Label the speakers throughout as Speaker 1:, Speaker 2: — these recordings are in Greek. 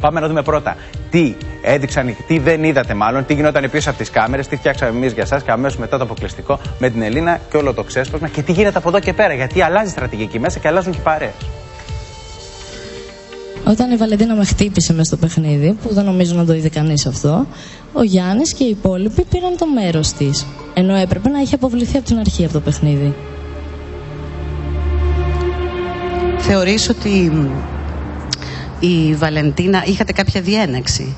Speaker 1: Πάμε να δούμε πρώτα τι έδειξαν, τι δεν είδατε μάλλον, τι γινόταν πίσω από τις κάμερες, τι φτιάξαμε εμείς για εσά και αμέσως μετά το αποκλειστικό με την Ελίνα και όλο το ξέσπασμα και τι γίνεται από εδώ και πέρα. Γιατί αλλάζει η στρατηγική μέσα και αλλάζουν και οι παρέες.
Speaker 2: Όταν η Βαλεντίνα με χτύπησε μέσα στο παιχνίδι, που δεν νομίζω να το είδε κανείς αυτό, ο Γιάννης και οι υπόλοιποι πήραν το μέρος της. Ενώ έπρεπε να είχε αποβληθεί από την αρχή από το παιχνίδι.
Speaker 3: Θεωρείς ότι η Βαλεντίνα είχατε κάποια διένεξη;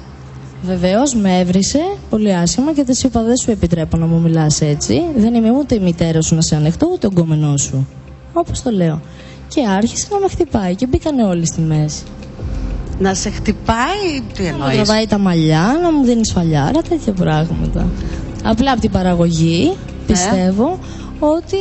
Speaker 2: Βεβαίως με έβρισε πολύ άσχημα και της είπα: Δεν σου επιτρέπω να μου μιλάς έτσι. Δεν είμαι ούτε η μητέρας σου να σε ανεχτώ, ούτε ο γκόμενό σου. Όπως το λέω. Και άρχισε να με χτυπάει και μπήκανε όλοι στη μέση.
Speaker 3: Να σε χτυπάει, τι
Speaker 2: Να μου
Speaker 3: εννοείς;
Speaker 2: τραβάει τα μαλλιά, να μου δίνεις σφαλιάρα, τέτοια πράγματα. Απλά από την παραγωγή πιστεύω ότι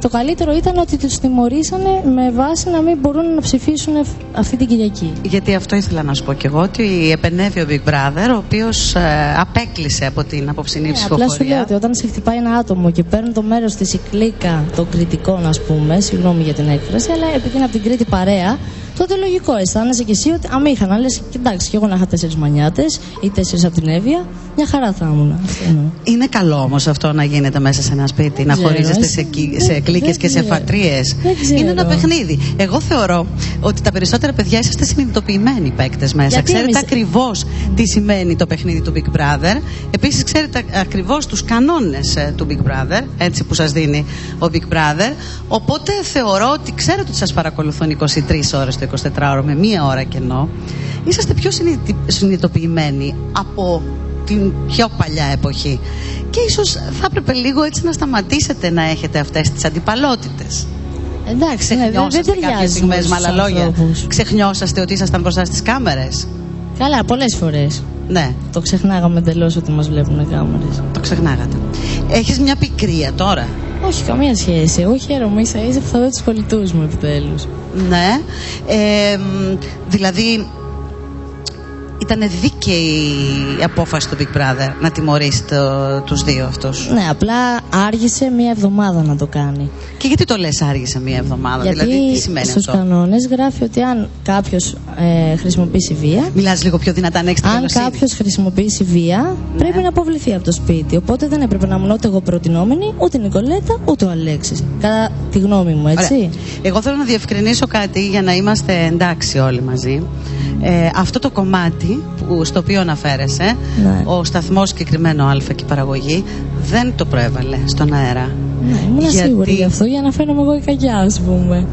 Speaker 2: το καλύτερο ήταν ότι τους τιμωρήσανε με βάση να μην μπορούν να ψηφίσουν ευ- αυτή την Κυριακή.
Speaker 3: Γιατί αυτό ήθελα να σου πω κι εγώ, ότι επενεύει ο Big Brother, ο οποίος απέκλεισε από την απόψινή
Speaker 2: Ναι, απλά σου
Speaker 3: ψηφοφορία.
Speaker 2: λέω ότι όταν σε χτυπάει ένα άτομο και παίρνει το μέρος της η κλίκα των κριτικών, ας πούμε, συγγνώμη για την έκφραση, αλλά επειδή είναι από την Κρήτη παρέα, τότε λογικό αισθάνεσαι κι εσύ ότι αμήχανα. Λες, κοιτάξτε, κι εγώ να είχα τέσσερις μανιάτες ή τέσσερις από την Εύβοια, μια χαρά θα ήμουν. Αυτό εννοώ.
Speaker 3: Είναι καλό όμως αυτό να γίνεται μέσα σε ένα σπίτι, να
Speaker 2: ξέρω,
Speaker 3: χωρίζεστε
Speaker 2: εσύ-
Speaker 3: σε, κι- σε
Speaker 2: δεν-
Speaker 3: κλίκες
Speaker 2: δεν
Speaker 3: και σε
Speaker 2: ξέρω.
Speaker 3: φατρίε.
Speaker 2: Δεν ξέρω.
Speaker 3: Είναι ένα παιχνίδι. Εγώ θεωρώ ότι τα περισσότερα παιδιά είσαστε συνειδητοποιημένοι παίκτες μέσα.
Speaker 2: Γιατί
Speaker 3: ξέρετε
Speaker 2: εμείς-
Speaker 3: ακριβώς τι σημαίνει το παιχνίδι του Big Brother. Επίσης, ξέρετε ακριβώς τους κανόνες του Big Brother, έτσι που σας δίνει ο Big Brother. Οπότε θεωρώ ότι ξέρετε ότι σας παρακολουθούν 23 ώρες το 24ωρο με μία ώρα κενό. Είσαστε πιο συνειδητι- συνειδητοποιημένοι από την πιο παλιά εποχή. Και ίσως θα έπρεπε λίγο έτσι να σταματήσετε να έχετε αυτές τις αντιπαλότητες.
Speaker 2: Εντάξει, ναι, δεν, δεν
Speaker 3: Ξεχνιώσαστε κάποιες
Speaker 2: ταιριάζει.
Speaker 3: στιγμές
Speaker 2: με
Speaker 3: με
Speaker 2: τους
Speaker 3: άλλα λόγια.
Speaker 2: ανθρώπους.
Speaker 3: Ξεχνιώσαστε ότι ήσασταν μπροστά στις κάμερες.
Speaker 2: Καλά, πολλές φορές.
Speaker 3: Ναι,
Speaker 2: Το ξεχνάγαμε εντελώς ότι μας βλέπουν κάμερες.
Speaker 3: το ξεχνάγατε. Έχεις μια πικρία τώρα.
Speaker 2: Όχι, καμία σχέση. Εγώ χαίρομαι ίσα ίσα που θα δω του πολιτούς μου επιτέλους.
Speaker 3: Ναι. Ε, μ, δηλαδή, ήταν δίκαιη η απόφαση του Big Brother να τιμωρήσει το, τους δύο αυτούς.
Speaker 2: Ναι, απλά άργησε μία εβδομάδα να το κάνει.
Speaker 3: Και γιατί το λες άργησε μία εβδομάδα,
Speaker 2: Γιατί
Speaker 3: δηλαδή τι σημαίνει
Speaker 2: στους
Speaker 3: αυτό;
Speaker 2: κανόνες γράφει ότι αν κάποιος ε, χρησιμοποιήσει βία,
Speaker 3: Μιλάς λίγο πιο δυνατά, αν έχεις την
Speaker 2: αν
Speaker 3: καλοσύνη.
Speaker 2: κάποιος χρησιμοποιήσει βία, πρέπει να αποβληθεί από το σπίτι. Οπότε δεν έπρεπε να ήμουν ούτε εγώ προτινόμενη, ούτε η Νικολέτα, ούτε ο Αλέξης. Κατά τη γνώμη μου, έτσι.
Speaker 3: Ωραία. Εγώ θέλω να διευκρινίσω κάτι για να είμαστε εντάξει όλοι μαζί. Ε, αυτό το κομμάτι που, στο οποίο αναφέρεσαι,
Speaker 2: Ναι.
Speaker 3: ο σταθμός συγκεκριμένο Α και η παραγωγή, δεν το προέβαλε στον αέρα.
Speaker 2: Ναι, ήμουν
Speaker 3: Γιατί-
Speaker 2: σίγουρη γι' αυτό για να φαίνομαι εγώ η κακιά, ας πούμε.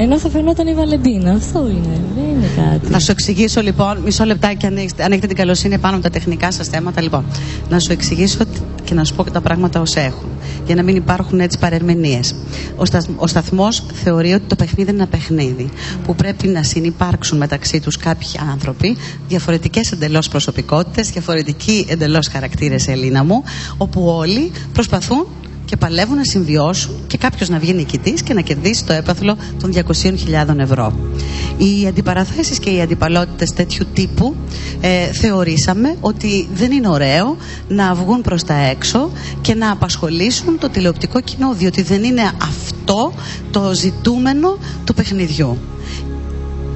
Speaker 2: Ενώ θα φαινόταν η Βαλεντίνα. Αυτό είναι. Δεν είναι κάτι.
Speaker 3: Να σου εξηγήσω λοιπόν, μισό λεπτάκι αν έχετε, αν έχετε την καλοσύνη πάνω από τα τεχνικά σας θέματα. Λοιπόν, να σου εξηγήσω τι- και να σου πω και τα πράγματα ως έχουν. Για να μην υπάρχουν έτσι παρερμηνίες. Ο, σταθ, ο σταθμός θεωρεί ότι το παιχνίδι είναι ένα παιχνίδι που πρέπει να συνυπάρξουν μεταξύ τους κάποιοι άνθρωποι, διαφορετικές εντελώς προσωπικότητες, διαφορετικοί εντελώς χαρακτήρες Ελίνα μου, όπου όλοι προσπαθούν και παλεύουν να συμβιώσουν και κάποιος να βγει νικητής και να κερδίσει το έπαθλο των 200.000 ευρώ. Οι αντιπαραθέσεις και οι αντιπαλότητες τέτοιου τύπου ε, θεωρήσαμε ότι δεν είναι ωραίο να βγουν προς τα έξω και να απασχολήσουν το τηλεοπτικό κοινό, διότι δεν είναι αυτό το ζητούμενο του παιχνιδιού.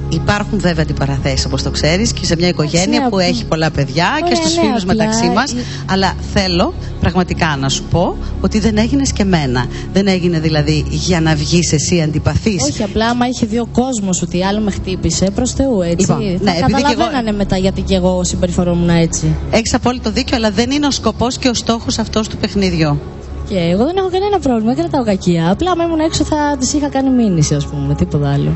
Speaker 3: Υπάρχουν βέβαια αντιπαραθέσεις όπως το ξέρεις και σε μια οικογένεια
Speaker 2: ναι,
Speaker 3: που
Speaker 2: απλά-
Speaker 3: έχει πολλά παιδιά και
Speaker 2: Ωραία,
Speaker 3: στους
Speaker 2: ναι,
Speaker 3: φίλους
Speaker 2: απλά
Speaker 3: μεταξύ μας.
Speaker 2: η-
Speaker 3: Αλλά θέλω πραγματικά να σου πω ότι δεν έγινες και μένα. Δεν έγινε δηλαδή για να βγεις εσύ αντιπαθής.
Speaker 2: Όχι, απλά άμα είχε δει ο κόσμος ότι η άλλη με χτύπησε, προς Θεού έτσι.
Speaker 3: Λοιπόν,
Speaker 2: θα
Speaker 3: ναι, επειδή και εγώ-
Speaker 2: καταλαβαίνανε μετά γιατί και εγώ συμπεριφερόμουν έτσι.
Speaker 3: Έχεις απόλυτο δίκιο, αλλά δεν είναι ο σκοπός και ο στόχος αυτός του παιχνιδιού.
Speaker 2: Και εγώ δεν έχω κανένα πρόβλημα, δεν κρατάω κακία. Απλά άμα ήμουν έξω θα τη είχα κάνει μήνυση, ας πούμε, τίποτα άλλο.